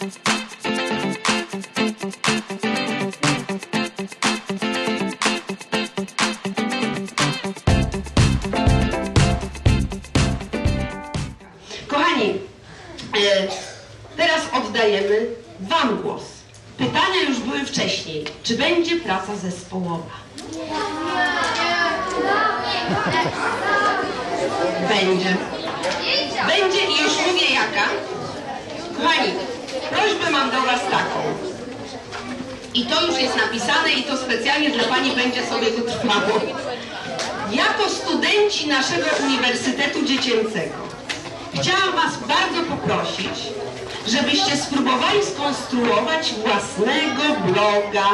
Kochani, e, teraz oddajemy Wam głos. Pytania już były wcześniej. Czy będzie praca zespołowa? Będzie. Będzie i już mówię jaka. Kochani, prośbę mam do Was taką. I to już jest napisane i to specjalnie dla Pani będzie sobie tu trwało. Jako studenci naszego Uniwersytetu Dziecięcego chciałam Was bardzo poprosić, żebyście spróbowali skonstruować własnego bloga.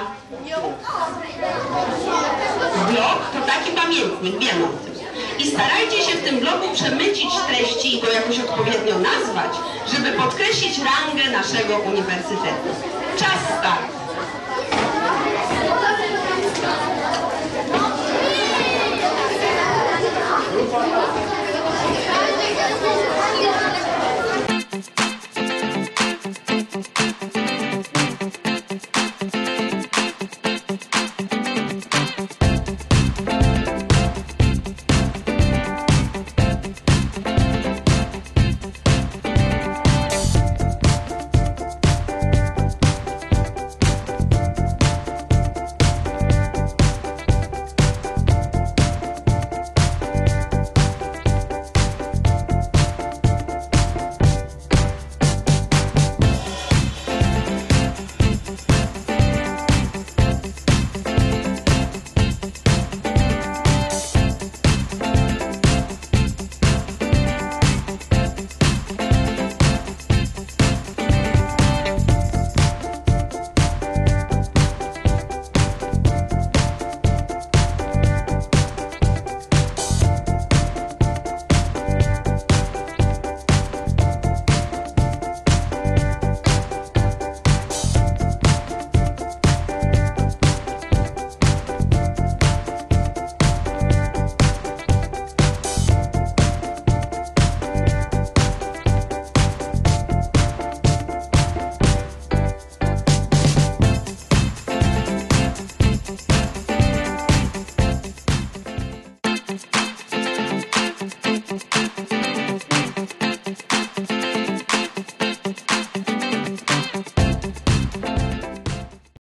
Blog to taki pamiętnik, wiem o tym. I starajcie się w tym blogu przemycić treści i go jakoś odpowiednio nazwać, żeby podkreślić rangę naszego uniwersytetu. Czas start.